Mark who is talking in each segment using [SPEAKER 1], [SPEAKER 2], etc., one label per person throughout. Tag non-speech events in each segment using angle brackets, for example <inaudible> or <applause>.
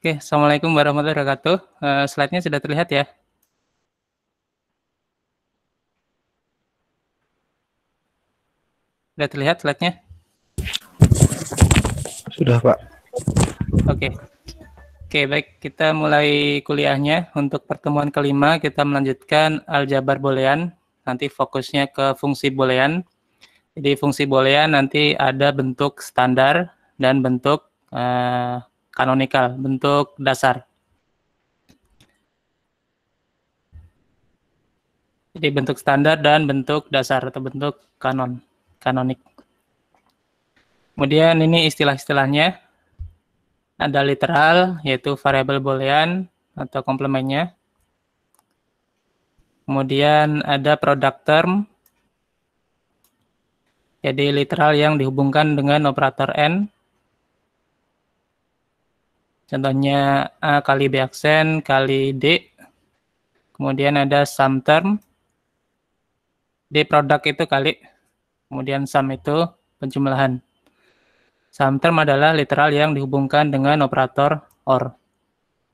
[SPEAKER 1] Oke, Assalamualaikum warahmatullahi wabarakatuh. Uh, Slide-nya sudah terlihat ya? Sudah terlihat slide-nya?
[SPEAKER 2] Sudah, Pak.
[SPEAKER 1] Oke. Oke, baik. Kita mulai kuliahnya. Untuk pertemuan kelima, kita melanjutkan aljabar boolean. Nanti fokusnya ke fungsi boolean. Jadi fungsi boolean nanti ada bentuk standar dan bentuk uh, kanonikal, bentuk dasar. Jadi bentuk standar dan bentuk dasar atau bentuk kanon, kanonik. Kemudian ini istilah-istilahnya. Ada literal, yaitu variabel boolean atau komplemennya. Kemudian ada product term, jadi literal yang dihubungkan dengan operator N Contohnya A kali B aksen kali D. Kemudian ada sum term. D produk itu kali. Kemudian sum itu penjumlahan. Sum term adalah literal yang dihubungkan dengan operator OR.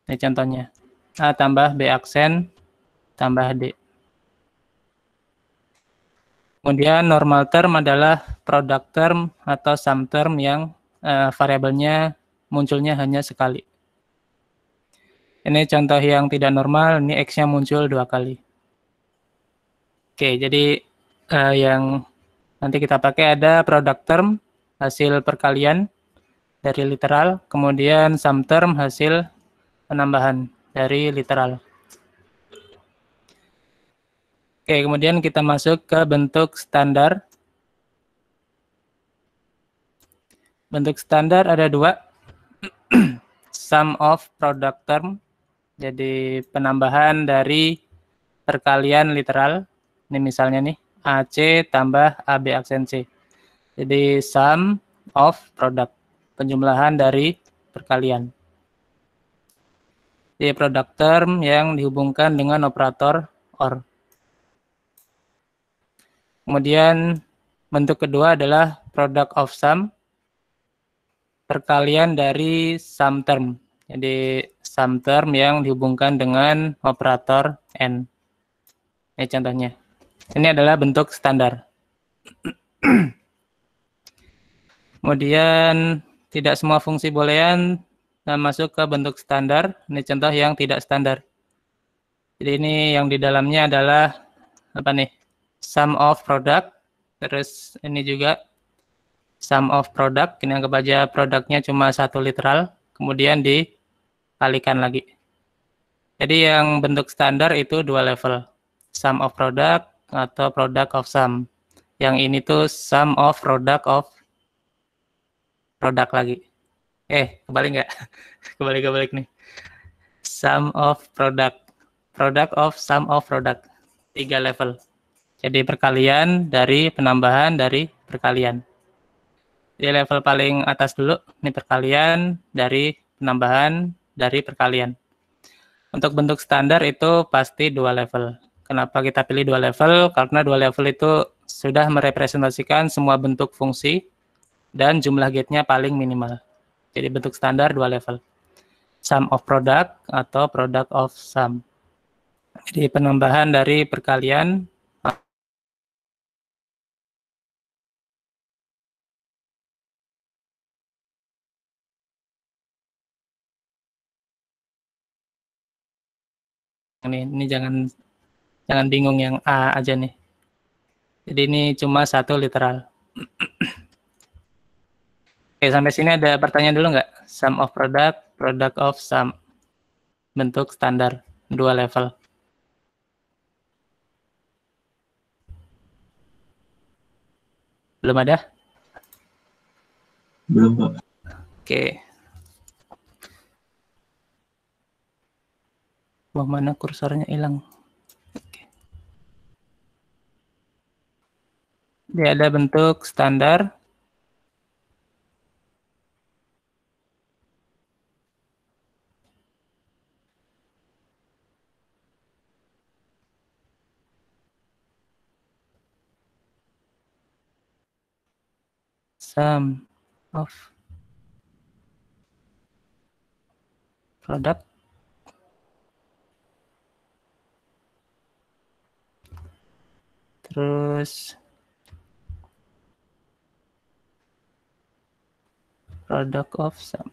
[SPEAKER 1] Ini contohnya. A tambah B aksen tambah D. Kemudian normal term adalah product term atau sum term yang uh, variabelnya munculnya hanya sekali. Ini contoh yang tidak normal, ini X-nya muncul dua kali. Oke, jadi uh, yang nanti kita pakai ada product term, hasil perkalian dari literal, kemudian sum term, hasil penambahan dari literal. Oke, kemudian kita masuk ke bentuk standar. Bentuk standar ada dua, <clears throat> sum of product term. Jadi penambahan dari perkalian literal. Ini misalnya nih AC tambah AB aksen C. Jadi sum of product. Penjumlahan dari perkalian. Jadi product term yang dihubungkan dengan operator OR. Kemudian bentuk kedua adalah product of sum perkalian dari sum term. Jadi sum term yang dihubungkan dengan operator n. Ini contohnya. Ini adalah bentuk standar. <clears throat> Kemudian tidak semua fungsi boolean masuk ke bentuk standar. Ini contoh yang tidak standar. Jadi ini yang di dalamnya adalah apa nih? Sum of product. Terus ini juga sum of product, ini anggap aja produknya cuma satu literal, kemudian dikalikan lagi. Jadi yang bentuk standar itu dua level, sum of product atau product of sum. Yang ini tuh sum of product of product lagi. Eh, kembali nggak? <laughs> kembali kebalik nih. Sum of product, product of sum of product. Tiga level. Jadi perkalian dari penambahan dari perkalian di level paling atas dulu, ini perkalian dari penambahan dari perkalian. Untuk bentuk standar itu pasti dua level. Kenapa kita pilih dua level? Karena dua level itu sudah merepresentasikan semua bentuk fungsi dan jumlah gate-nya paling minimal. Jadi bentuk standar dua level. Sum of product atau product of sum. Jadi penambahan dari perkalian ini ini jangan jangan bingung yang A aja nih. Jadi ini cuma satu literal. <clears throat> Oke, sampai sini ada pertanyaan dulu nggak? Sum of product, product of sum. Bentuk standar, dua level. Belum ada?
[SPEAKER 2] Belum, Pak.
[SPEAKER 1] Oke. Wah, mana kursornya hilang. Dia ada bentuk standar. Sum of product terus product of sum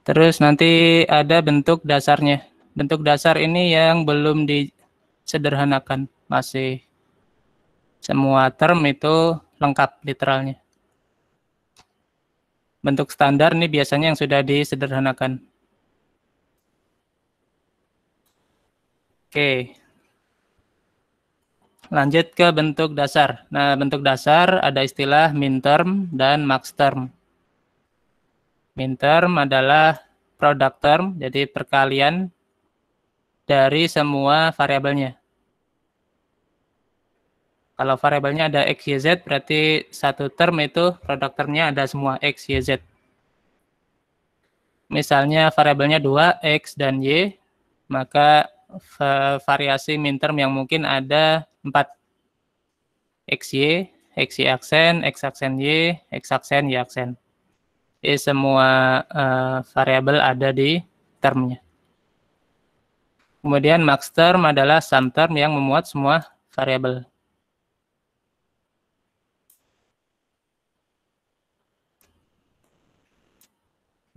[SPEAKER 1] Terus nanti ada bentuk dasarnya. Bentuk dasar ini yang belum disederhanakan. Masih semua term itu lengkap literalnya. Bentuk standar ini biasanya yang sudah disederhanakan. Oke. Lanjut ke bentuk dasar. Nah, bentuk dasar ada istilah min term dan max term. Min term adalah product term, jadi perkalian dari semua variabelnya. Kalau variabelnya ada x, y, z, berarti satu term itu product termnya ada semua x, y, z. Misalnya variabelnya 2, x dan y, maka variasi min term yang mungkin ada 4. x, y, x, y aksen, x aksen y, x aksen, y aksen. Jadi semua uh, variabel ada di termnya. Kemudian max term adalah sum term yang memuat semua variabel.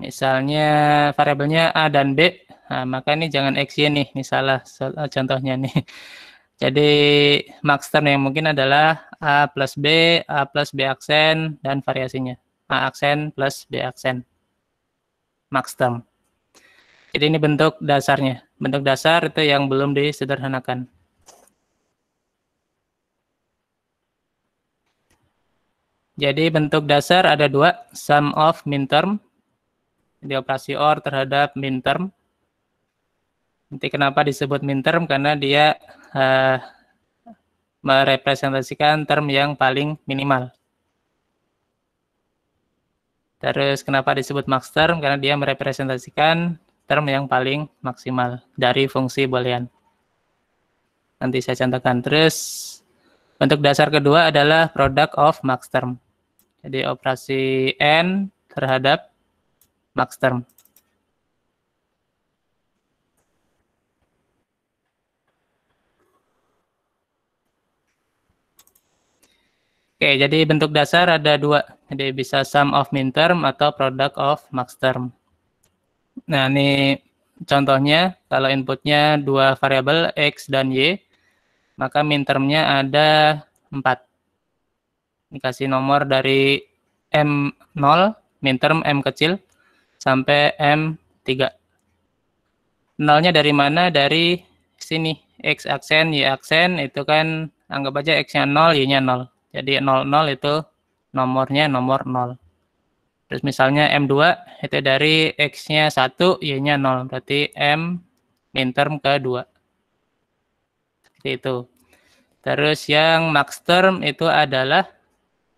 [SPEAKER 1] Misalnya variabelnya A dan B, nah, maka ini jangan X, Y nih, misalnya eh, contohnya nih. <laughs> Jadi max term yang mungkin adalah A plus B, A plus B aksen, dan variasinya. A aksen plus B aksen. Max term. Jadi ini bentuk dasarnya. Bentuk dasar itu yang belum disederhanakan. Jadi bentuk dasar ada dua, sum of min term. Jadi operasi OR terhadap min term. Nanti kenapa disebut min term? Karena dia uh, merepresentasikan term yang paling minimal. Terus kenapa disebut max term? Karena dia merepresentasikan term yang paling maksimal dari fungsi boolean. Nanti saya contohkan. Terus bentuk dasar kedua adalah product of max term. Jadi operasi n terhadap max term. Oke, jadi bentuk dasar ada dua. Jadi bisa sum of min term atau product of max term. Nah, ini contohnya kalau inputnya dua variabel x dan y, maka min termnya ada 4. Dikasih nomor dari M0, min term M kecil, sampai M3. Nolnya dari mana? Dari sini. X aksen, Y aksen, itu kan anggap aja X-nya 0, Y-nya 0. Jadi 00 itu nomornya nomor 0. Terus misalnya M2 itu dari X-nya 1, Y-nya 0. Berarti M min term ke-2. Seperti itu. Terus yang max term itu adalah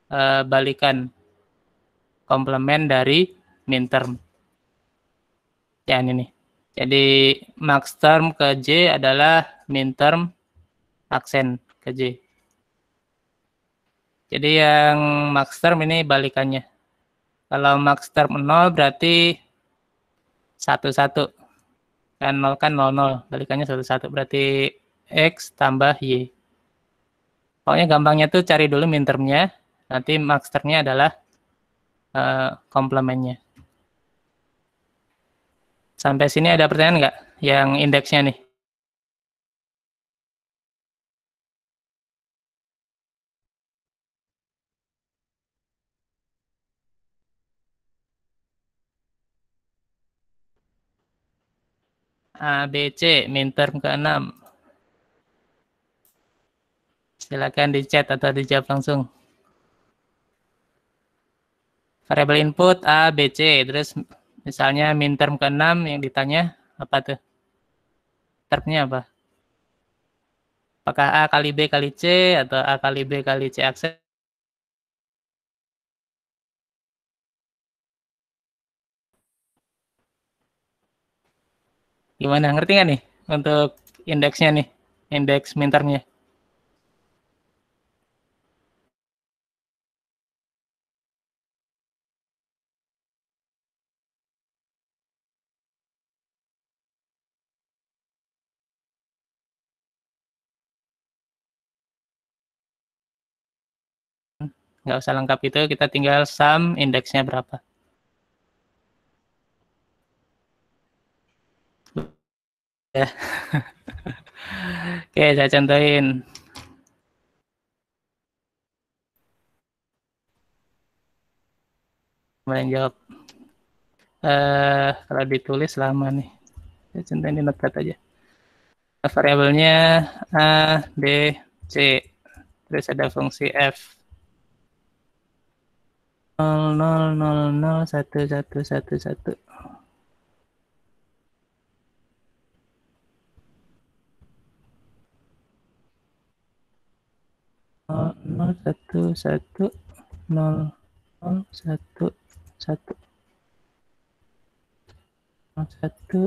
[SPEAKER 1] uh, balikan komplement dari min term. Ya ini nih. Jadi max term ke J adalah min term aksen ke J. Jadi yang max term ini balikannya. Kalau max term 0 berarti 11. Kan 0 kan 00, balikannya 11. Berarti X tambah Y. Pokoknya gampangnya tuh cari dulu min termnya, nanti max termnya adalah uh, komplemennya. Sampai sini ada pertanyaan nggak yang indeksnya nih? A, B, C, minterm ke-6. Silakan di chat atau dijawab langsung. Variabel input A, B. Terus misalnya minterm ke-6 yang ditanya apa tuh? Termnya apa? Apakah A kali B kali C atau A kali B kali C akses? Gimana? Ngerti nggak nih untuk indeksnya nih, indeks minternya. Nggak usah lengkap itu, kita tinggal sum indeksnya berapa. Ya. <laughs> Oke, saya contohin. Kemudian jawab. Uh, kalau ditulis lama nih. Saya contohin di notepad aja. Variabelnya A, B, C. Terus ada fungsi F. 0, 0, 0, 0, 1, 1, 1, 1. nol satu satu nol nol satu satu nol satu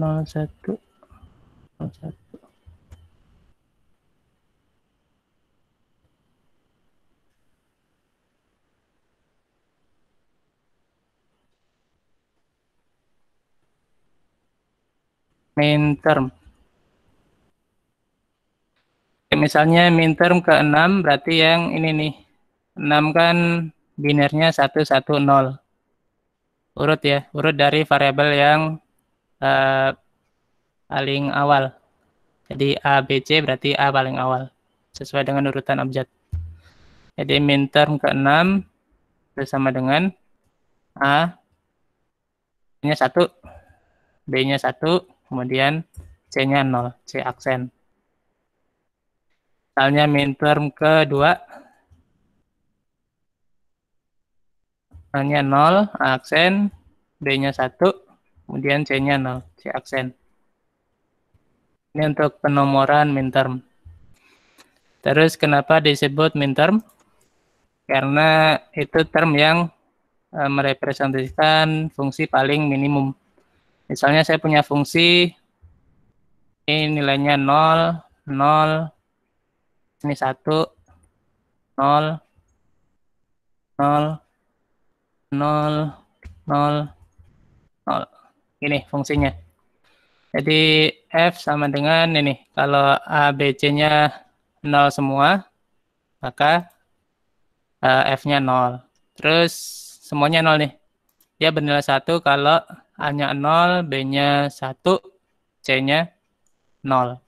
[SPEAKER 1] nol satu nol satu main term misalnya min term ke 6 berarti yang ini nih. 6 kan binernya 110. Urut ya, urut dari variabel yang uh, paling awal. Jadi A, B, C berarti A paling awal. Sesuai dengan urutan objek. Jadi min term ke 6 bersama dengan A nya 1, B-nya 1, kemudian C-nya 0, C aksen. Misalnya term kedua. A-nya 0, A aksen, B-nya 1, kemudian C-nya 0, C aksen. Ini untuk penomoran term. Terus kenapa disebut term? Karena itu term yang e, merepresentasikan fungsi paling minimum. Misalnya saya punya fungsi ini nilainya 0, 0, ini satu nol nol nol nol nol. Ini fungsinya. Jadi f sama dengan ini. Kalau a b c nya nol semua maka uh, f nya nol. Terus semuanya nol nih. Dia bernilai satu kalau a nya nol b nya satu c nya nol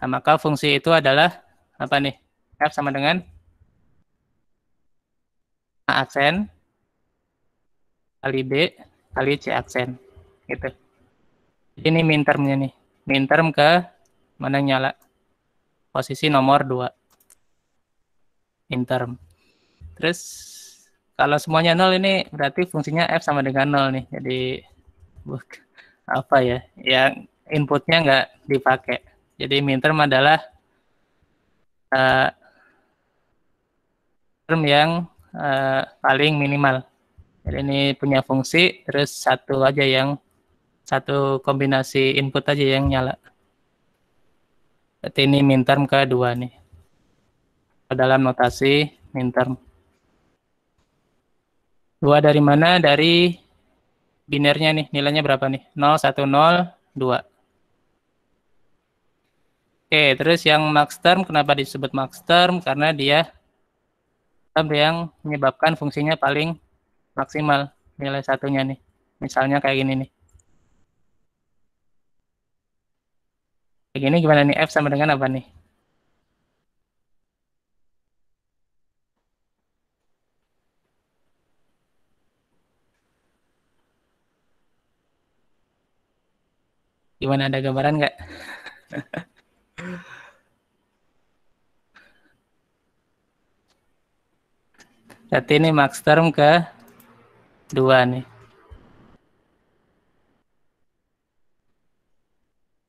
[SPEAKER 1] Nah, maka fungsi itu adalah apa nih? F sama dengan A aksen kali B kali C aksen. Gitu. Ini min termnya nih. Min term ke mana nyala? Posisi nomor 2. Min term. Terus kalau semuanya nol ini berarti fungsinya f sama dengan nol nih. Jadi apa ya? Yang inputnya nggak dipakai. Jadi minterm adalah uh, term yang uh, paling minimal. Jadi ini punya fungsi, terus satu aja yang satu kombinasi input aja yang nyala. Berarti ini minterm kedua nih. Dalam notasi minterm dua dari mana? Dari binernya nih, nilainya berapa nih? 0, 1, 0, 2. Oke, terus yang max term, kenapa disebut max term? Karena dia term yang menyebabkan fungsinya paling maksimal nilai satunya nih. Misalnya kayak gini nih. Kayak gini gimana nih? F sama dengan apa nih? Gimana ada gambaran nggak? Berarti ini max term ke dua nih.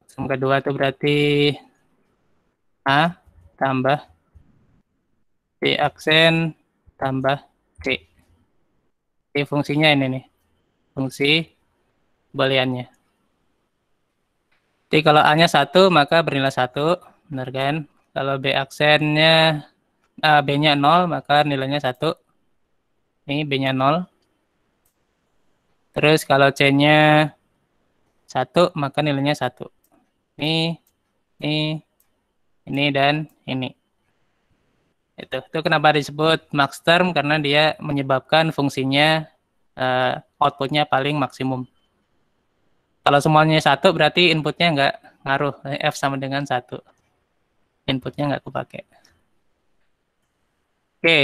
[SPEAKER 1] Term kedua itu berarti A tambah C aksen tambah C. Ini fungsinya ini nih. Fungsi booleannya. Jadi kalau A-nya 1 maka bernilai 1, benar kan? Kalau B aksennya uh, B-nya 0 maka nilainya 1. Ini B-nya 0. Terus kalau C-nya 1 maka nilainya 1. Ini ini ini dan ini. Itu, itu kenapa disebut max term karena dia menyebabkan fungsinya uh, outputnya paling maksimum. Kalau semuanya satu berarti inputnya nggak ngaruh. F sama dengan satu. Inputnya nggak kepake. Oke,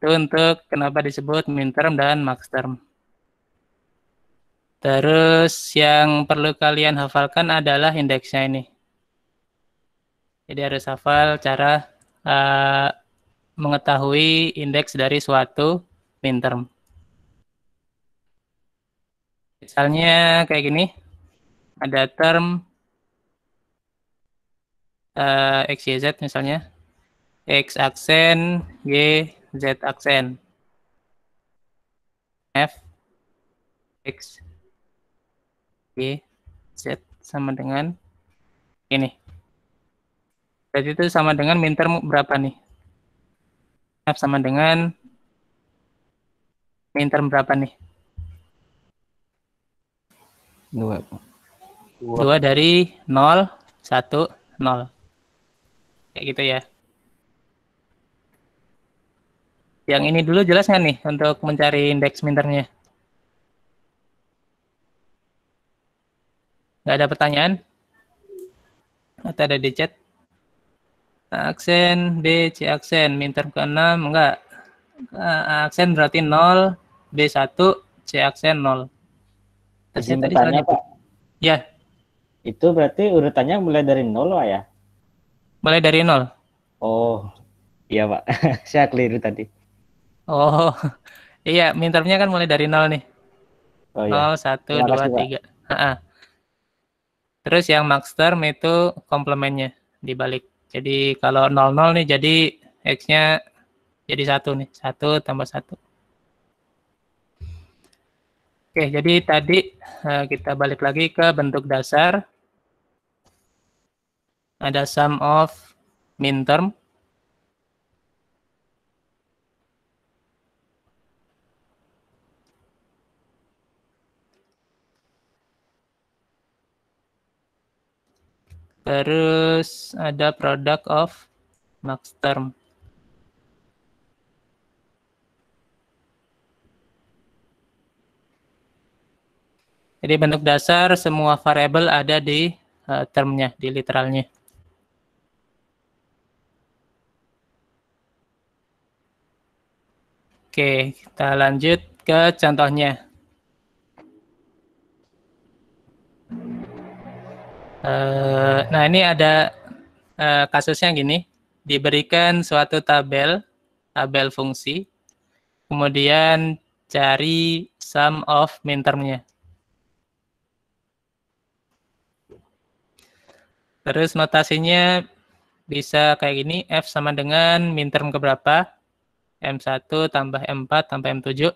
[SPEAKER 1] itu untuk kenapa disebut min term dan max term. Terus yang perlu kalian hafalkan adalah indeksnya ini. Jadi harus hafal cara uh, mengetahui indeks dari suatu min term. Misalnya kayak gini ada term uh, x, y, z misalnya. X aksen, Y, Z aksen. F, X, Y, Z sama dengan ini. Jadi itu sama dengan min term berapa nih? F sama dengan min term berapa nih?
[SPEAKER 2] Dua.
[SPEAKER 1] Dua dari 0, 1, 0. Kayak gitu ya. Yang ini dulu jelas nggak nih untuk mencari indeks minternya? Nggak ada pertanyaan? Atau ada di chat? Aksen B, C aksen, minter ke-6, enggak. Aksen berarti 0, B1, C aksen 0.
[SPEAKER 2] Terus tadi Pak.
[SPEAKER 1] Ya.
[SPEAKER 2] Itu berarti urutannya mulai dari nol Pak ya?
[SPEAKER 1] Mulai dari nol.
[SPEAKER 2] Oh, iya Pak. <laughs> Saya keliru tadi.
[SPEAKER 1] Oh, <laughs> iya. Mintermnya kan mulai dari nol nih.
[SPEAKER 2] Oh, iya.
[SPEAKER 1] 0, 1, Terima 2, 3. Terus yang max term itu komplemennya dibalik. Jadi kalau 00 nih jadi X-nya jadi satu nih. satu tambah satu. Oke, jadi tadi uh, kita balik lagi ke bentuk dasar. Ada sum of min term. Terus ada product of max term. Jadi bentuk dasar semua variabel ada di uh, termnya, di literalnya. Oke, kita lanjut ke contohnya. Uh, nah, ini ada uh, kasusnya gini. Diberikan suatu tabel, tabel fungsi, kemudian cari sum of min termnya. Terus notasinya bisa kayak gini, F sama dengan min term keberapa? M1 tambah M4 tambah M7.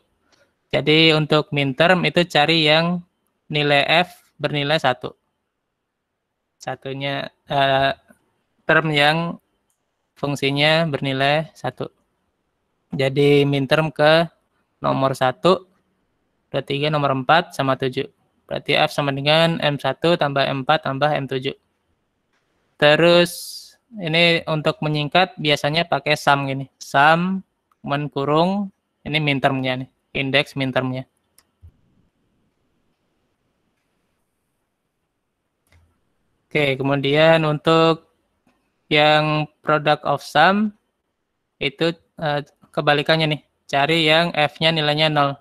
[SPEAKER 1] Jadi untuk min term itu cari yang nilai F bernilai 1. Satunya uh, term yang fungsinya bernilai 1. Jadi min term ke nomor 1, berarti nomor 4 sama 7. Berarti F sama dengan M1 tambah M4 tambah M7. Terus ini untuk menyingkat biasanya pakai sum gini. Sum menkurung ini min termnya nih, indeks min termnya. Oke, kemudian untuk yang product of sum itu uh, kebalikannya nih. Cari yang f-nya nilainya 0.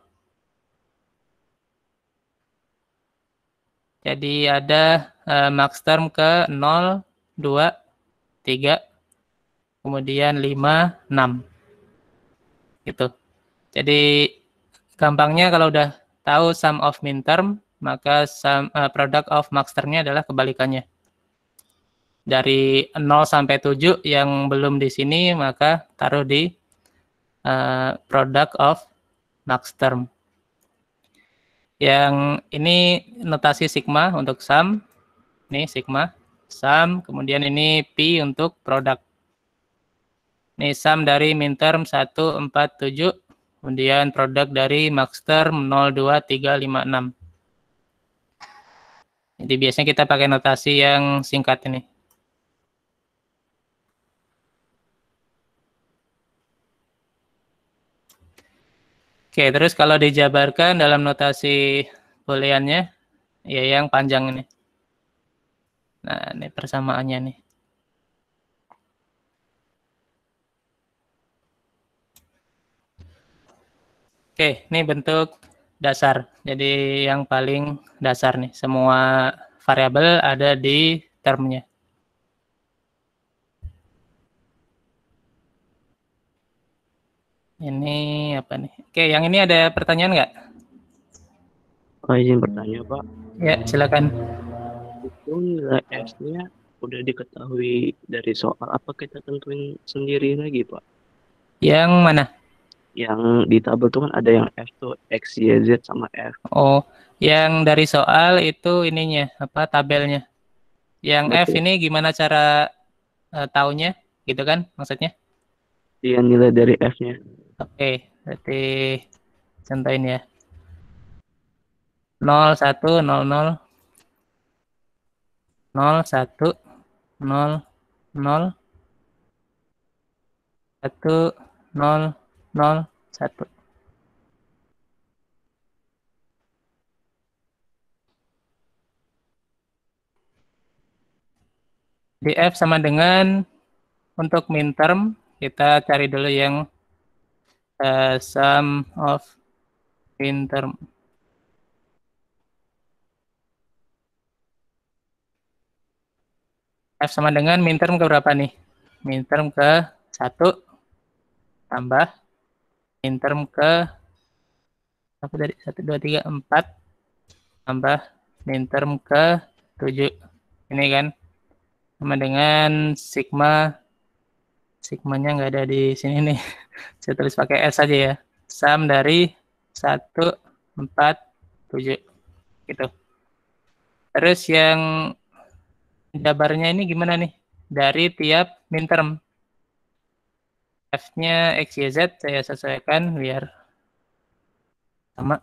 [SPEAKER 1] Jadi ada uh, max term ke 0, 2, 3, kemudian 5, 6. Gitu. Jadi gampangnya kalau udah tahu sum of min term, maka sum, uh, product of max termnya adalah kebalikannya. Dari 0 sampai 7 yang belum di sini, maka taruh di uh, product of max term. Yang ini notasi sigma untuk sum, Ini sigma, sum, kemudian ini P untuk produk. Ini sum dari minterm 147, kemudian produk dari maxterm 02356. Jadi biasanya kita pakai notasi yang singkat ini. Oke, terus kalau dijabarkan dalam notasi booleannya, ya yang panjang ini. Nah, ini persamaannya nih. Oke, ini bentuk dasar. Jadi yang paling dasar nih, semua variabel ada di termnya. Ini apa nih? Oke, yang ini ada pertanyaan nggak?
[SPEAKER 3] Oh, izin bertanya, Pak.
[SPEAKER 1] Ya, silakan.
[SPEAKER 3] Itu nilai S-nya udah diketahui dari soal apa kita tentuin sendiri lagi, Pak?
[SPEAKER 1] Yang mana?
[SPEAKER 3] Yang di tabel tuh kan ada yang F tuh X, Y, Z sama F.
[SPEAKER 1] Oh, yang dari soal itu ininya, apa tabelnya. Yang F
[SPEAKER 3] Betul.
[SPEAKER 1] ini gimana cara uh, taunya? Gitu kan maksudnya?
[SPEAKER 3] Iya, nilai dari F-nya.
[SPEAKER 1] Oke, berarti contohin ya. 0, 1, 0, 0. 0, 1, 0, 0. 1, 0, 0, 1. Di F sama dengan untuk min term, kita cari dulu yang uh, sum of min term. F sama dengan min term ke berapa nih? Min term ke 1 tambah min term ke apa tadi? 1 2 3 4 tambah min term ke 7. Ini kan sama dengan sigma sigmanya nggak ada di sini nih. <laughs> Saya tulis pakai S saja ya. Sum dari 1 4 7 gitu. Terus yang jabarnya ini gimana nih? Dari tiap min term. F-nya X, Y, Z saya sesuaikan biar sama.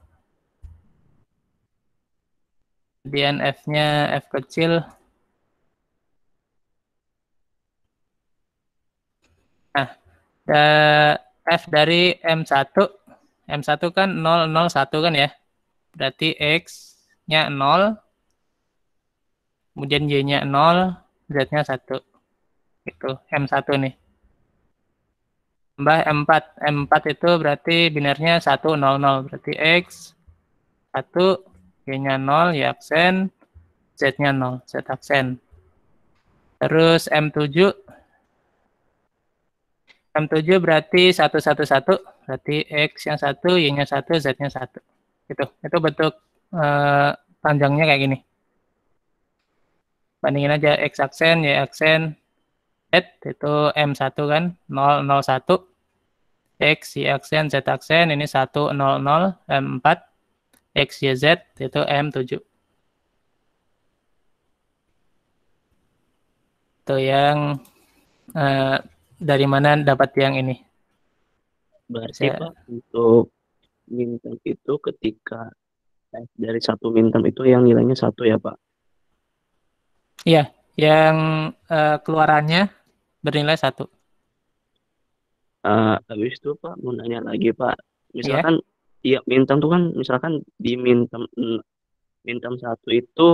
[SPEAKER 1] Kemudian F-nya F kecil. Nah, F dari M1. M1 kan 0, 0, 1 kan ya. Berarti X-nya 0, kemudian Y-nya 0, Z-nya 1. Itu M1 nih. Tambah M4. M4 itu berarti binarnya 1, 0, 0. Berarti X 1, Y-nya 0, Y aksen, Z-nya 0, Z aksen. Terus M7. M7 berarti 1, 1, 1. Berarti X yang 1, Y-nya 1, Z-nya 1. Gitu. Itu bentuk eh, panjangnya kayak gini bandingin aja X aksen, Y aksen, Z itu M1 kan, 0, 0, 1. X, Y aksen, Z aksen, ini 1, 0, 0, M4. X, Y, Z itu M7. Itu yang uh, dari mana dapat yang ini?
[SPEAKER 3] Berarti
[SPEAKER 1] Saya-
[SPEAKER 3] Pak untuk mintam itu ketika F dari satu mintam itu yang nilainya satu ya Pak?
[SPEAKER 1] Iya, yang uh, keluarannya bernilai satu.
[SPEAKER 3] Eh, habis itu Pak mau nanya lagi Pak, misalkan iya mintam tuh kan misalkan di mintam mintam satu itu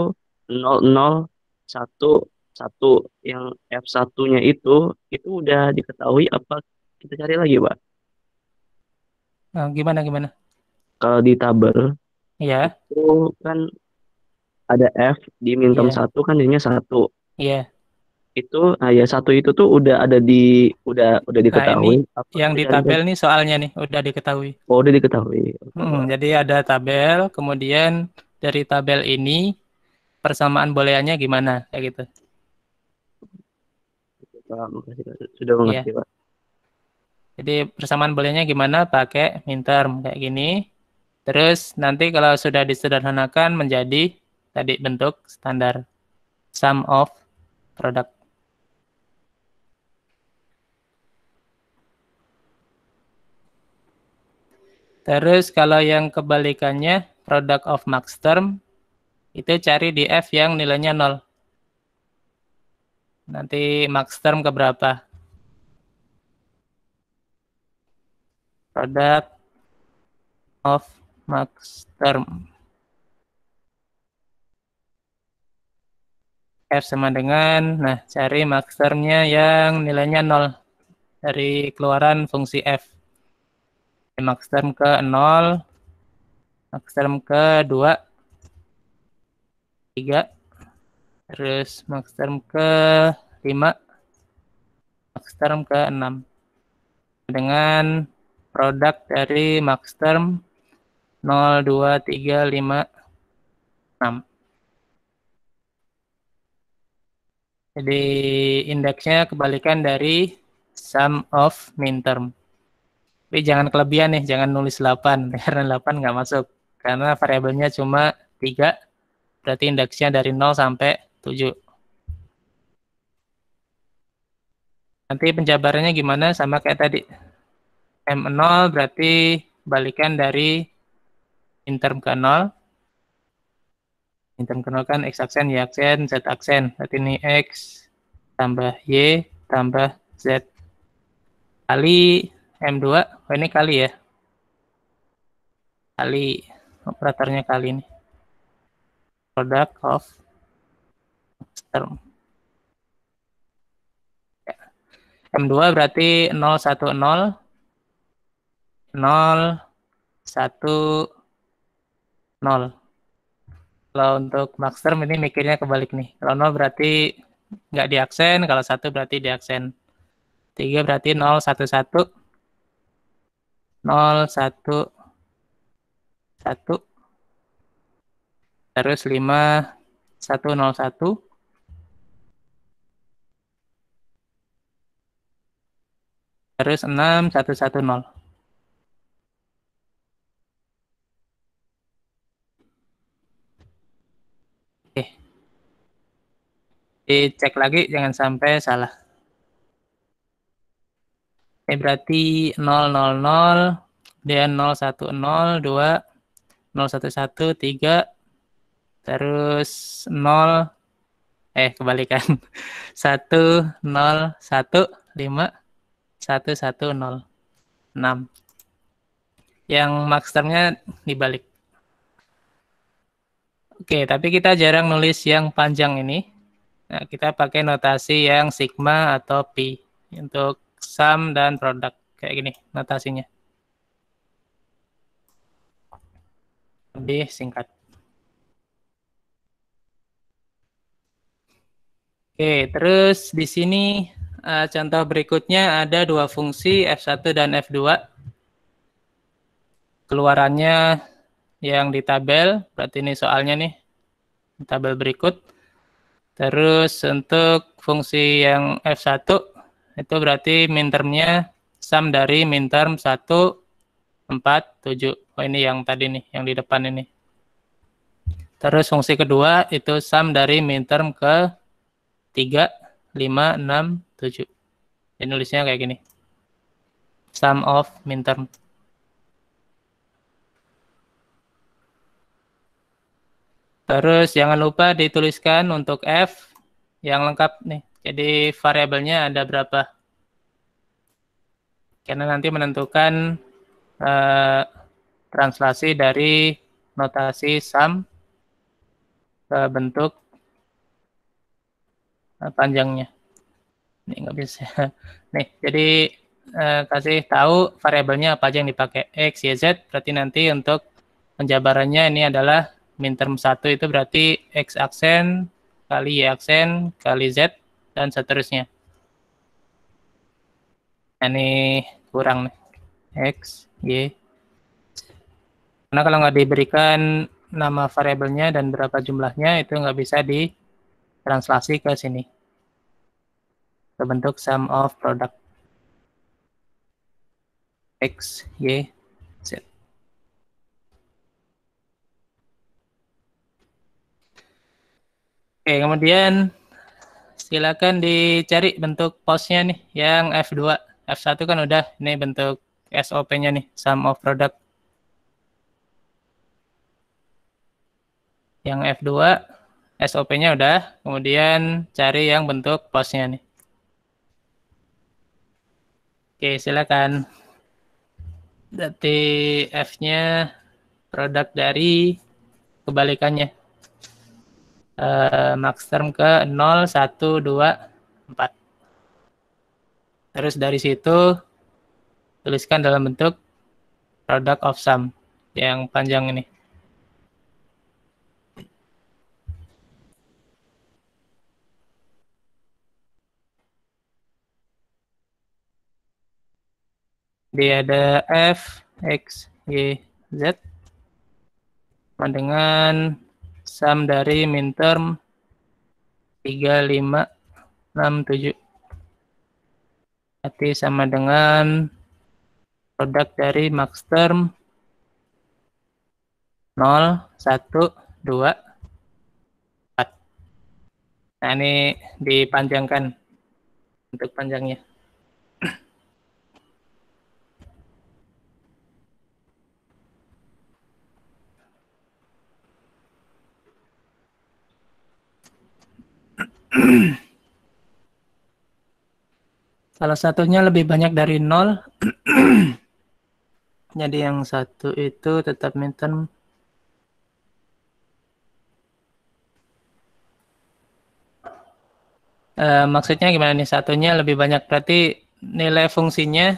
[SPEAKER 3] 00 satu satu yang F satunya itu itu udah diketahui apa kita cari lagi Pak?
[SPEAKER 1] Uh, gimana gimana?
[SPEAKER 3] Kalau di tabel
[SPEAKER 1] Iya,
[SPEAKER 3] itu kan ada F di mintam
[SPEAKER 1] Iya.
[SPEAKER 3] satu kan jadinya satu
[SPEAKER 1] iya.
[SPEAKER 3] Itu ah ya satu itu tuh udah ada di udah udah diketahui apa
[SPEAKER 1] Yang di tabel nih soalnya nih udah diketahui.
[SPEAKER 3] oh udah diketahui
[SPEAKER 1] Hmm, jadi ada tabel, kemudian dari tabel ini persamaan booleannya gimana kayak gitu.
[SPEAKER 3] Sudah mengerti Pak
[SPEAKER 1] Jadi persamaan booleannya gimana pakai min term kayak gini. Terus nanti kalau sudah disederhanakan menjadi tadi bentuk standar. sum of product. Terus kalau yang kebalikannya, product of max term, itu cari di F yang nilainya 0. Nanti max term ke berapa? Product of max term. F sama dengan, nah cari max termnya yang nilainya 0 dari keluaran fungsi F max term ke 0, max term ke 2, 3, terus max term ke 5, max term ke 6. Dengan produk dari max term 0, 2, 3, 5, 6. Jadi indeksnya kebalikan dari sum of min term. Tapi jangan kelebihan nih, jangan nulis 8 <laughs> karena 8 nggak masuk. Karena variabelnya cuma 3, berarti indeksnya dari 0 sampai 7. Nanti penjabarannya gimana sama kayak tadi. M0 berarti balikan dari interm ke 0. Interm ke 0 kan X aksen, Y aksen, Z aksen. Berarti ini X tambah Y tambah Z kali M2, oh ini kali ya. Kali, operatornya kali ini. Product of term. Ya. M2 berarti 0, 1, 0. 0, 1, 0. Kalau untuk max term ini mikirnya kebalik nih. Kalau 0 berarti nggak di aksen, kalau 1 berarti di aksen. 3 berarti 0, 1, 1 nol satu satu terus lima satu nol satu terus enam satu satu nol Oke. Dicek lagi jangan sampai salah. Ini berarti 0, 0, 0, dan 0, 1, 0, 2, 0, 1, 1, 3, terus 0, eh kebalikan, 1, 0, 1, 5, 1, 1, 0, 6. Yang max dibalik. Oke, tapi kita jarang nulis yang panjang ini. Nah, kita pakai notasi yang sigma atau pi untuk sum dan produk kayak gini notasinya. Lebih singkat. Oke, terus di sini uh, contoh berikutnya ada dua fungsi F1 dan F2. Keluarannya yang di tabel, berarti ini soalnya nih, tabel berikut. Terus untuk fungsi yang F1 itu berarti min termnya sum dari min term 1, 4, 7. Oh ini yang tadi nih, yang di depan ini. Terus fungsi kedua itu sum dari min term ke 3, 5, 6, 7. Ini nulisnya kayak gini. Sum of min term. Terus jangan lupa dituliskan untuk F yang lengkap nih. Jadi variabelnya ada berapa? Karena nanti menentukan uh, translasi dari notasi sum ke bentuk uh, panjangnya. Ini nggak bisa. <laughs> Nih, jadi uh, kasih tahu variabelnya apa aja yang dipakai x, y, z. Berarti nanti untuk penjabarannya ini adalah min term 1 itu berarti x aksen kali y aksen kali z dan seterusnya. Ini kurang nih. X, Y. Karena kalau nggak diberikan nama variabelnya dan berapa jumlahnya, itu nggak bisa ditranslasi ke sini. Ke bentuk sum of product. X, Y, Z. Oke, kemudian silakan dicari bentuk postnya nih yang F2. F1 kan udah, ini bentuk SOP-nya nih, sum of product. Yang F2, SOP-nya udah, kemudian cari yang bentuk postnya nih. Oke, silakan. Berarti F-nya produk dari kebalikannya. Uh, max term ke 0, 1, 2, 4. Terus dari situ tuliskan dalam bentuk product of sum yang panjang ini. dia ada F, X, Y, Z sama dengan sum dari min term 3, 5, 6, 7. Berarti sama dengan produk dari max term 0, 1, 2, 4. Nah ini dipanjangkan untuk panjangnya. <clears throat> Salah satunya lebih banyak dari nol. <clears throat> Jadi yang satu itu tetap minten Uh, maksudnya gimana nih? Satunya lebih banyak. Berarti nilai fungsinya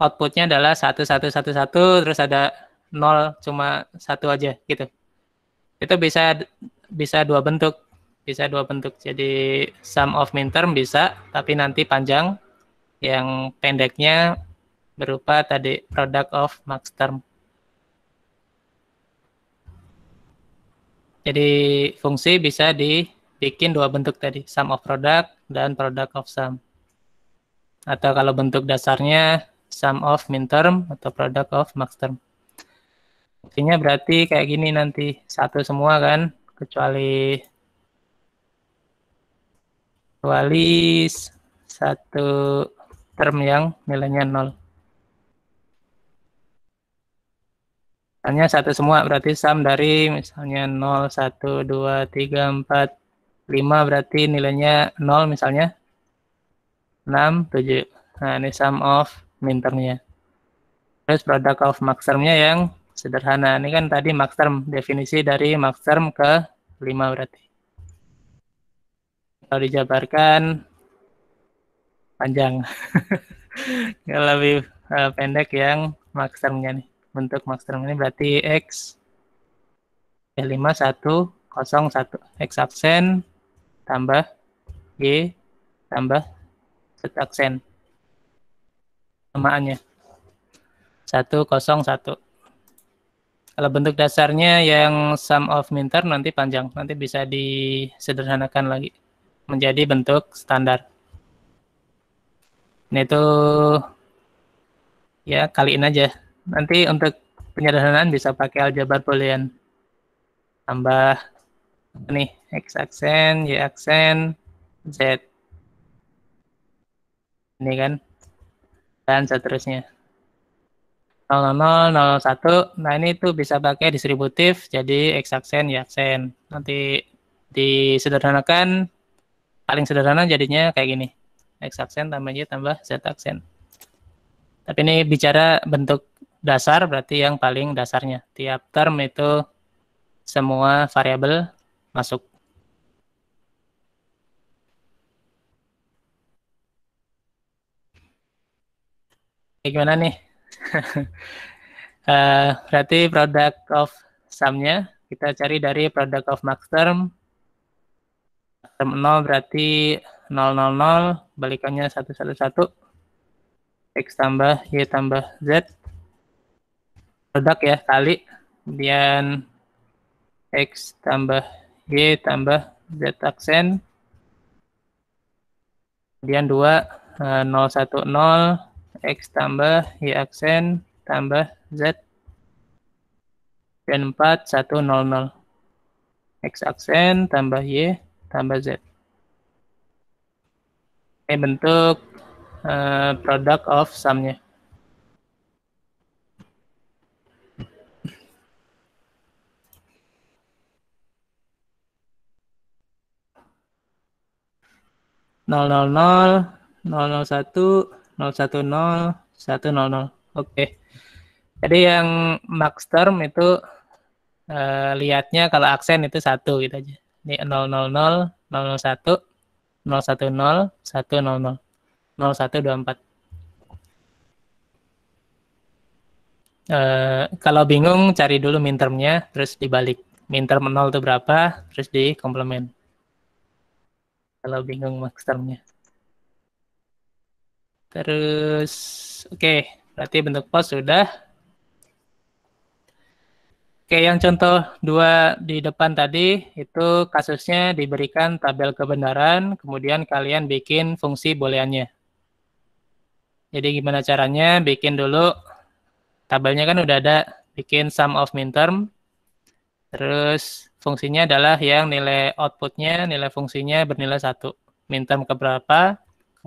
[SPEAKER 1] outputnya adalah satu satu satu satu terus ada nol cuma satu aja gitu. Itu bisa bisa dua bentuk. Bisa dua bentuk. Jadi sum of min term bisa tapi nanti panjang. Yang pendeknya berupa tadi product of max term. Jadi fungsi bisa dibikin dua bentuk tadi sum of product dan product of sum. Atau kalau bentuk dasarnya sum of min term atau product of max term. Fungsinya berarti kayak gini nanti. Satu semua kan kecuali kecuali satu term yang nilainya nol. Misalnya satu semua berarti sum dari misalnya 0, 1, 2, 3, 4, 5 berarti nilainya 0 misalnya. 6, 7. Nah ini sum of min termnya. Terus product of max termnya yang sederhana. Ini kan tadi max term, definisi dari max term ke 5 berarti. Kalau dijabarkan panjang. <laughs> lebih uh, pendek yang max termnya nih. Bentuk max term ini berarti X ya 5 1 0 1 X aksen tambah Y tambah Z aksen samaannya 1 0 1 kalau bentuk dasarnya yang sum of minter nanti panjang, nanti bisa disederhanakan lagi menjadi bentuk standar. Ini itu ya kaliin aja. Nanti untuk penyederhanaan bisa pakai aljabar boolean. Tambah nih x aksen, y aksen, z. Ini kan. Dan seterusnya. 000, 01. Nah, ini tuh bisa pakai distributif jadi X aksen, Y aksen. Nanti disederhanakan paling sederhana jadinya kayak gini. X aksen tambah Y tambah Z aksen. Tapi ini bicara bentuk dasar berarti yang paling dasarnya. Tiap term itu semua variabel masuk. Kayak gimana nih? Uh, <laughs> berarti product of sum-nya kita cari dari product of max term. Term 0 berarti 000, balikannya 111. X tambah Y tambah Z. Produk ya, kali. Kemudian X tambah Y tambah Z aksen. Kemudian 2, 010, X tambah Y aksen tambah Z dan 4, 1, 0, 0. X aksen tambah Y tambah Z. Ini bentuk uh, product of sum-nya. nol nol nol nol nol satu nol satu nol satu nol nol. Oke. Jadi yang max term itu uh, lihatnya kalau aksen itu satu gitu aja. Ini nol nol nol nol nol satu nol satu nol satu nol nol nol satu dua empat. Uh, kalau bingung cari dulu min termnya terus dibalik. Min term 0 itu berapa terus di komplement. Kalau bingung max termnya. Terus, oke, okay, berarti bentuk post sudah. Oke, okay, yang contoh dua di depan tadi itu kasusnya diberikan tabel kebenaran, kemudian kalian bikin fungsi booleannya. Jadi gimana caranya? Bikin dulu tabelnya kan udah ada, bikin sum of min term, terus Fungsinya adalah yang nilai outputnya, nilai fungsinya bernilai satu. Minta ke berapa,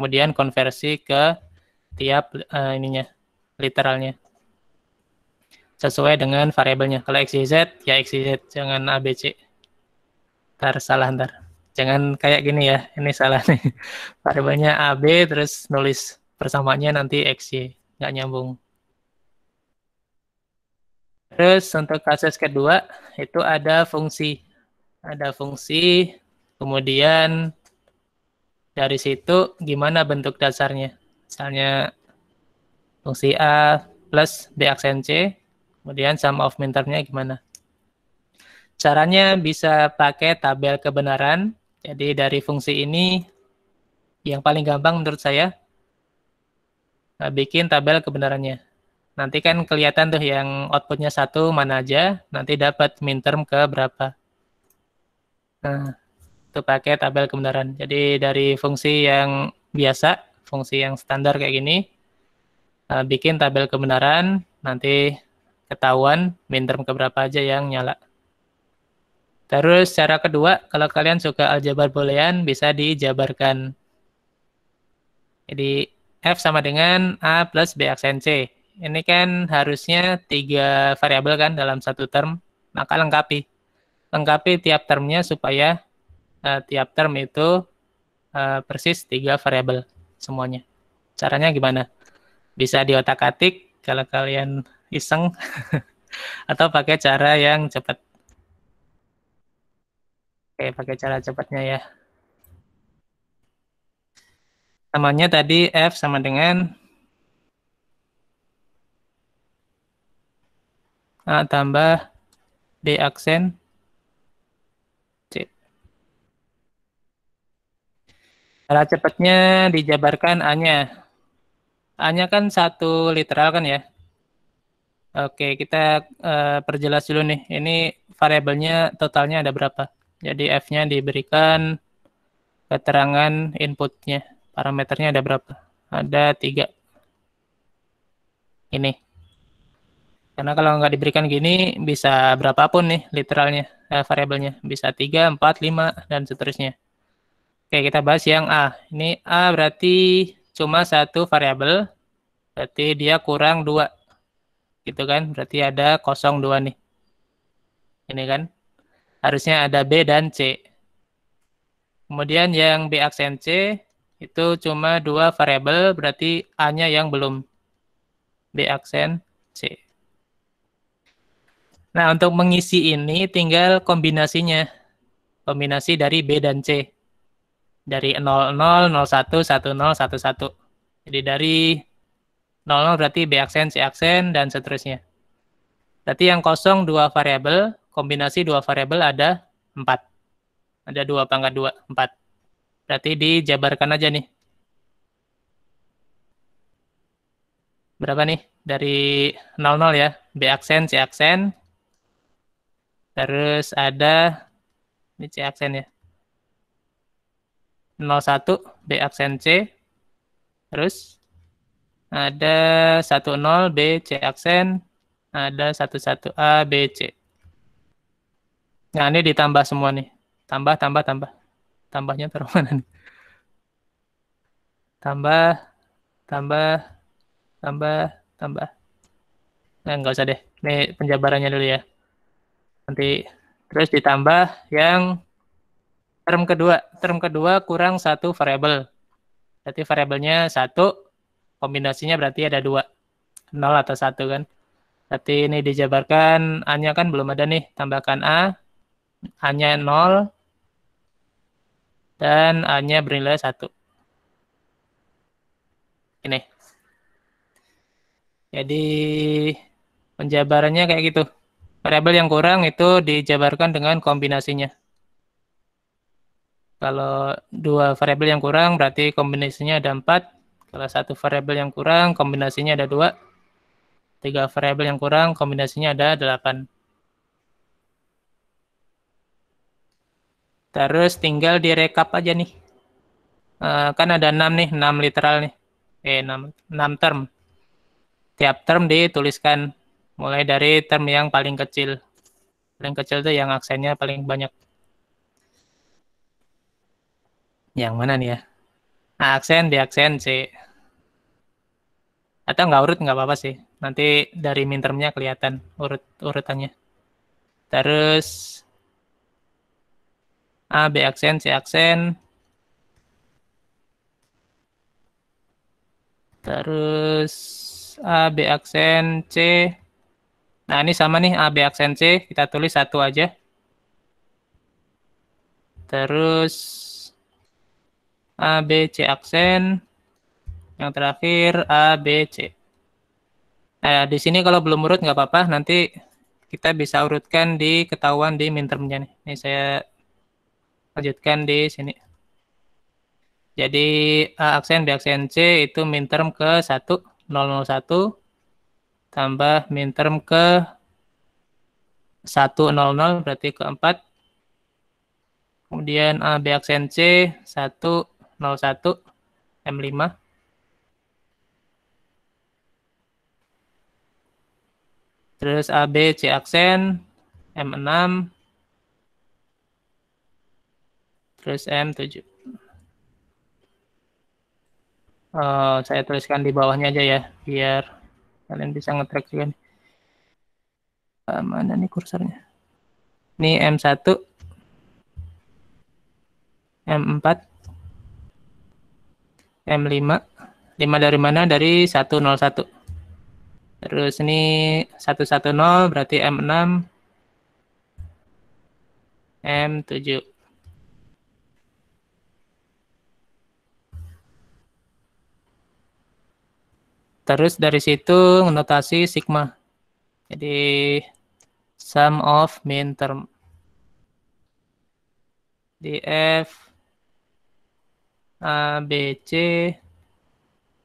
[SPEAKER 1] kemudian konversi ke tiap uh, ininya, literalnya. Sesuai dengan variabelnya. Kalau x, y, z, ya x, y, z, jangan a, b, c. Ntar salah ntar. Jangan kayak gini ya, ini salah nih. <laughs> Variabelnya a, b, terus nulis persamaannya nanti x, y. Nggak nyambung. Terus untuk kasus kedua itu ada fungsi. Ada fungsi, kemudian dari situ gimana bentuk dasarnya. Misalnya fungsi A plus B aksen C, kemudian sum of min termnya gimana. Caranya bisa pakai tabel kebenaran. Jadi dari fungsi ini yang paling gampang menurut saya, nah, bikin tabel kebenarannya. Nanti kan kelihatan tuh yang outputnya satu mana aja, nanti dapat min term ke berapa. Nah, itu pakai tabel kebenaran. Jadi dari fungsi yang biasa, fungsi yang standar kayak gini, uh, bikin tabel kebenaran, nanti ketahuan min term ke berapa aja yang nyala. Terus cara kedua, kalau kalian suka aljabar boolean, bisa dijabarkan. Jadi F sama dengan A plus B aksen C ini kan harusnya tiga variabel kan dalam satu term, maka lengkapi. Lengkapi tiap termnya supaya uh, tiap term itu uh, persis tiga variabel semuanya. Caranya gimana? Bisa di otak-atik kalau kalian iseng <laughs> atau pakai cara yang cepat. Oke, pakai cara cepatnya ya. Namanya tadi F sama dengan A tambah B aksen C. Cara cepatnya dijabarkan A-nya. A-nya kan satu literal kan ya. Oke, kita uh, perjelas dulu nih. Ini variabelnya totalnya ada berapa. Jadi F-nya diberikan keterangan inputnya. Parameternya ada berapa? Ada tiga. Ini. Karena kalau nggak diberikan gini, bisa berapapun nih literalnya, eh, variabelnya. Bisa 3, 4, 5, dan seterusnya. Oke, kita bahas yang A. Ini A berarti cuma satu variabel, berarti dia kurang 2. Gitu kan, berarti ada kosong 2 nih. Ini kan, harusnya ada B dan C. Kemudian yang B aksen C, itu cuma dua variabel, berarti A-nya yang belum. B aksen C. Nah, untuk mengisi ini tinggal kombinasinya. Kombinasi dari B dan C. Dari 00, 01, 10, 11. Jadi dari 00 berarti B aksen, C aksen, dan seterusnya. Berarti yang kosong dua variabel, kombinasi dua variabel ada 4. Ada dua pangkat dua, 4. Berarti dijabarkan aja nih. Berapa nih? Dari 00 ya. B aksen, C aksen, Terus ada ini C aksen ya. 01 B aksen C. Terus ada 10 B C aksen, ada 11 A B C. Nah, ini ditambah semua nih. Tambah, tambah, tambah. Tambahnya taruh <laughs> mana nih? Tambah, tambah, tambah, tambah. Nah, nggak usah deh. Ini penjabarannya dulu ya. Nanti terus ditambah yang term kedua. Term kedua kurang satu variabel. Berarti variabelnya satu, kombinasinya berarti ada dua. Nol atau satu kan. Berarti ini dijabarkan, A-nya kan belum ada nih. Tambahkan A, A-nya 0, dan A-nya bernilai 1. Ini. Jadi, penjabarannya kayak gitu. Variabel yang kurang itu dijabarkan dengan kombinasinya. Kalau dua variabel yang kurang berarti kombinasinya ada 4. Kalau satu variabel yang kurang kombinasinya ada 2. Tiga variabel yang kurang kombinasinya ada 8. Terus tinggal direkap aja nih. Uh, kan ada 6 nih, 6 literal nih. Eh, 6, 6 term. Tiap term dituliskan mulai dari term yang paling kecil. Paling kecil itu yang aksennya paling banyak. Yang mana nih ya? Aksen di aksen C. Atau nggak urut nggak apa-apa sih. Nanti dari mintermnya kelihatan urut urutannya. Terus A, B aksen, C aksen. Terus A, B aksen, C. Nah, ini sama nih, A, B aksen, C. Kita tulis satu aja. Terus A, B, C aksen. Yang terakhir A, B, C. Nah, di sini kalau belum urut nggak apa-apa, nanti kita bisa urutkan di ketahuan di mintermnya nih. Ini saya lanjutkan di sini. Jadi A aksen, B aksen, C itu minterm ke 1, 001, tambah minterm ke 100, berarti ke 4. Kemudian A, B aksen C, 1, 01 M5 terus AB C aksen M6 terus M7 oh, saya tuliskan di bawahnya aja ya biar kalian bisa ngetrack juga nih. Uh, mana nih kursornya? Ini M1 M4 M5. 5 dari mana? Dari 101. Terus ini 110 berarti M6. M7. Terus dari situ notasi sigma. Jadi sum of min term. Di F A,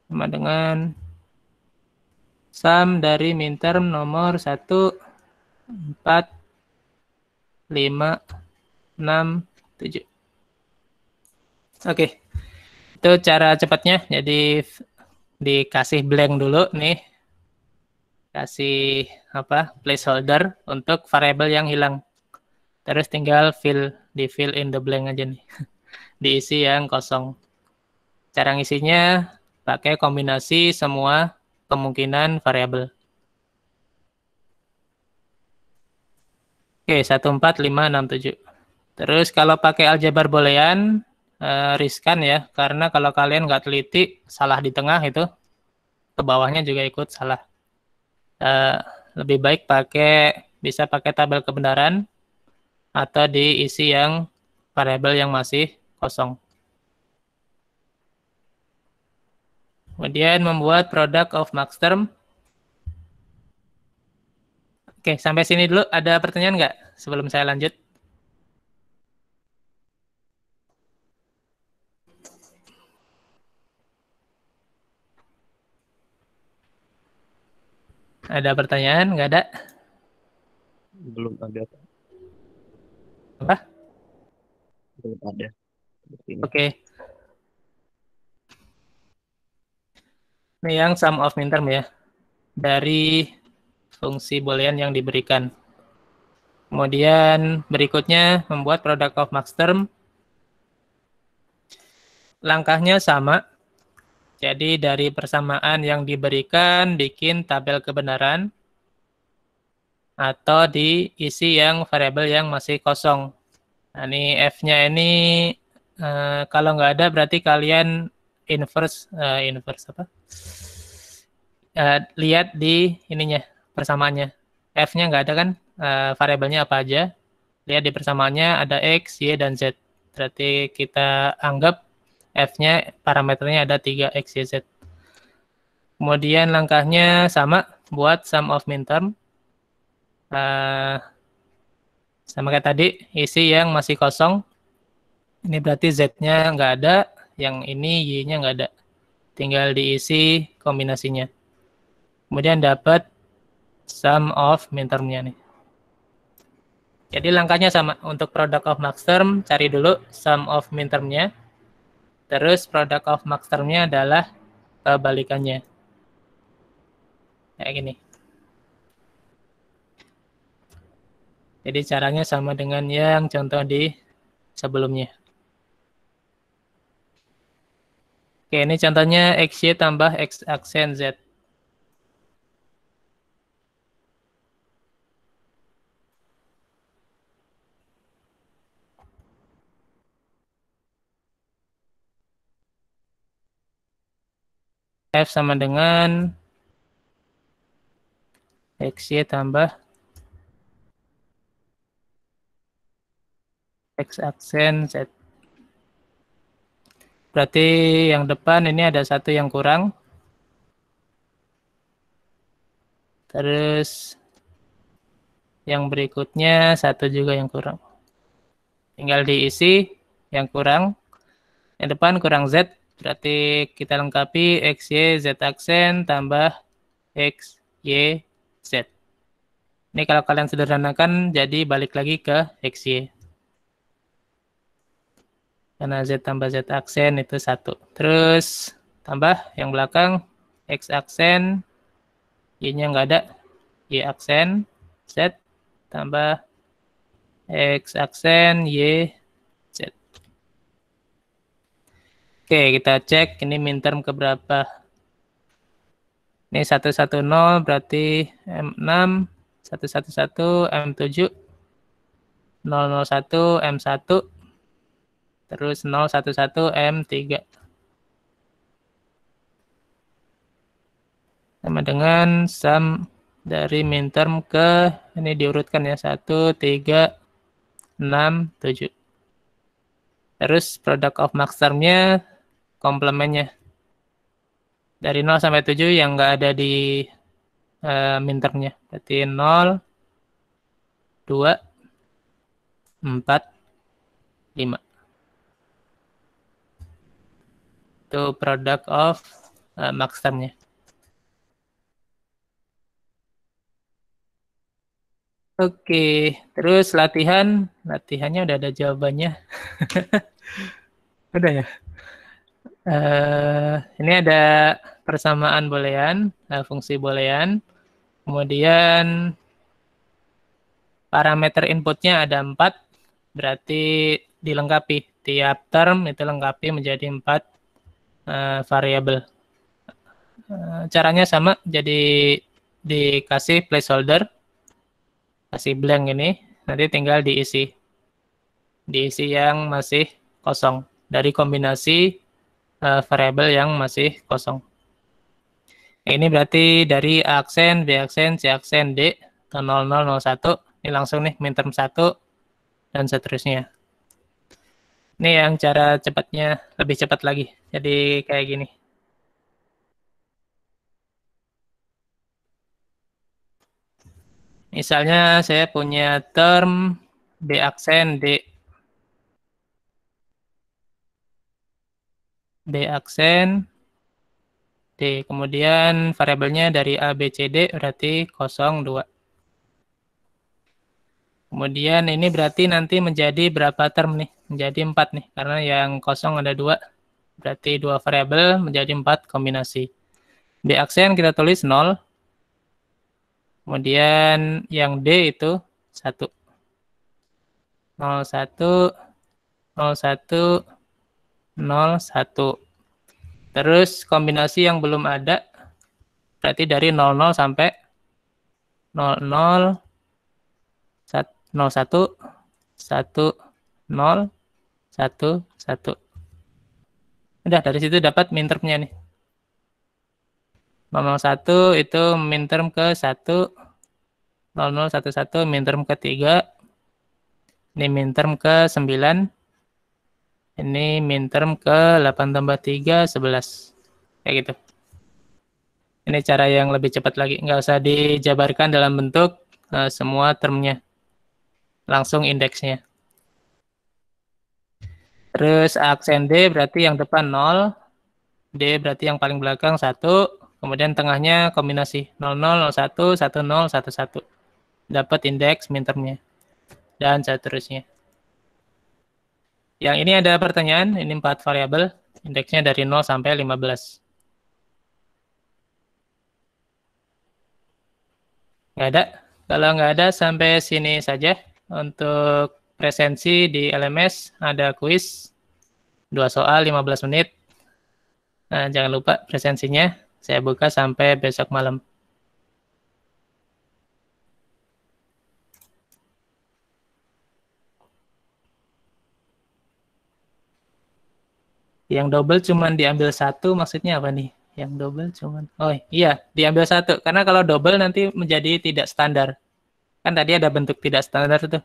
[SPEAKER 1] sama dengan sum dari minterm nomor 1, 4, 5, 6, 7. Oke, itu cara cepatnya. Jadi dikasih blank dulu nih. Kasih apa placeholder untuk variabel yang hilang. Terus tinggal fill di fill in the blank aja nih. <laughs> Diisi yang kosong. Cara ngisinya pakai kombinasi semua kemungkinan variabel. Oke, 1, 4, 5, 6, 7. Terus kalau pakai aljabar boolean, eh, riskan ya, karena kalau kalian nggak teliti, salah di tengah itu, ke bawahnya juga ikut salah. Eh, lebih baik pakai, bisa pakai tabel kebenaran, atau diisi yang variabel yang masih kosong. Kemudian membuat produk of max term. Oke, sampai sini dulu. Ada pertanyaan nggak sebelum saya lanjut? Ada pertanyaan? Nggak ada?
[SPEAKER 3] Belum ada.
[SPEAKER 1] Apa?
[SPEAKER 3] Belum ada.
[SPEAKER 1] Oke. Okay. Ini yang sum of minterm ya. Dari fungsi boolean yang diberikan. Kemudian berikutnya membuat product of max term. Langkahnya sama. Jadi dari persamaan yang diberikan bikin tabel kebenaran atau diisi yang variabel yang masih kosong. Nah, ini F-nya ini uh, kalau nggak ada berarti kalian inverse uh, inverse apa? Uh, lihat di ininya persamaannya. F-nya nggak ada kan? Uh, variabelnya apa aja? Lihat di persamaannya ada X, Y, dan Z. Berarti kita anggap F-nya parameternya ada 3 X, Y, Z. Kemudian langkahnya sama buat sum of min term. Uh, sama kayak tadi, isi yang masih kosong. Ini berarti Z-nya nggak ada, yang ini Y-nya nggak ada. Tinggal diisi kombinasinya. Kemudian dapat sum of min term-nya nih. Jadi langkahnya sama. Untuk product of max term, cari dulu sum of min term-nya. Terus product of max term-nya adalah kebalikannya. Kayak gini. Jadi caranya sama dengan yang contoh di sebelumnya. Oke, ini contohnya XY tambah X aksen Z. F sama dengan XY tambah X aksen Z. Berarti yang depan ini ada satu yang kurang. Terus yang berikutnya satu juga yang kurang. Tinggal diisi yang kurang. Yang depan kurang Z, berarti kita lengkapi X, Y, Z aksen tambah X, Y, Z. Ini kalau kalian sederhanakan, jadi balik lagi ke X, Y. Karena Z tambah Z aksen itu satu. Terus tambah yang belakang X aksen, Y-nya nggak ada. Y aksen, Z tambah X aksen, Y, Z. Oke, kita cek ini min term ke berapa. Ini 110 berarti M6, 111 M7, 001 M1, terus 011 M3 sama dengan sum dari min term ke ini diurutkan ya 1 3 6 7 terus product of max termnya komplemennya. Dari 0 sampai 7 yang enggak ada di uh, min termnya. Berarti 0 2 4 5 itu product of uh, max term-nya. Oke, terus latihan, latihannya udah ada jawabannya. udah ya. Uh, ini ada persamaan boolean, uh, fungsi boolean. Kemudian parameter inputnya ada empat, berarti dilengkapi. Tiap term itu lengkapi menjadi empat uh, variabel. Uh, caranya sama, jadi dikasih placeholder, kasih blank ini, nanti tinggal diisi. Diisi yang masih kosong, dari kombinasi uh, variabel yang masih kosong. Ini berarti dari A aksen, B aksen, C aksen, D, ke 0001, ini langsung nih min term 1, dan seterusnya. Ini yang cara cepatnya lebih cepat lagi. Jadi kayak gini. Misalnya saya punya term D aksen D. D aksen D. Kemudian variabelnya dari A, B, C, D berarti 0, 2. Kemudian ini berarti nanti menjadi berapa term nih? Menjadi 4 nih, karena yang kosong ada dua. Berarti dua variabel menjadi 4 kombinasi. B aksen kita tulis 0. Kemudian yang D itu 1. 01, 01, 01. Terus kombinasi yang belum ada, berarti dari 00 sampai 00, 01, 1, 0, 1, 1. Udah, dari situ dapat min termnya nih. 001 itu min term ke 1, 0011 min term ke 3, ini min term ke 9, ini min term ke 8 tambah 3, 11. Kayak gitu. Ini cara yang lebih cepat lagi. Nggak usah dijabarkan dalam bentuk uh, semua termnya. Langsung indeksnya. Terus aksen D berarti yang depan 0. D berarti yang paling belakang 1. Kemudian tengahnya kombinasi 00, 01, 10, 11. Dapat indeks min termnya. Dan seterusnya. Yang ini ada pertanyaan, ini empat variabel, indeksnya dari 0 sampai 15. Nggak ada? Kalau nggak ada, sampai sini saja. Untuk presensi di LMS, ada kuis, dua soal, 15 menit. Nah, jangan lupa presensinya, saya buka sampai besok malam. Yang double cuman diambil satu maksudnya apa nih? Yang double cuman Oh iya, diambil satu. Karena kalau double nanti menjadi tidak standar. Kan tadi ada bentuk tidak standar tuh.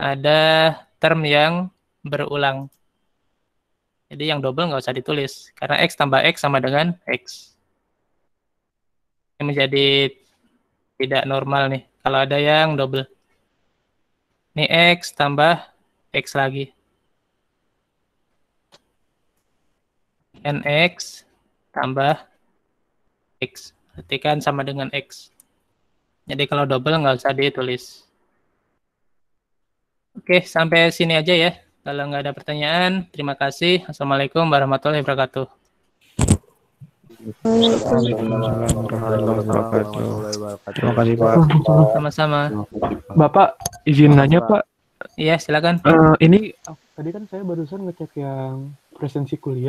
[SPEAKER 1] Ada term yang berulang. Jadi yang double nggak usah ditulis. Karena X tambah X sama dengan X. Ini menjadi tidak normal nih. Kalau ada yang double. Ini X tambah X lagi. nx tambah x. Berarti kan sama dengan x. Jadi kalau double nggak usah ditulis. Oke, sampai sini aja ya. Kalau nggak ada pertanyaan, terima kasih. Assalamualaikum warahmatullahi wabarakatuh.
[SPEAKER 4] Terima kasih Pak.
[SPEAKER 1] Sama-sama.
[SPEAKER 4] Bapak izin nanya Pak.
[SPEAKER 1] Iya, silakan.
[SPEAKER 4] Uh, ini tadi kan saya barusan ngecek yang presensi kuliah.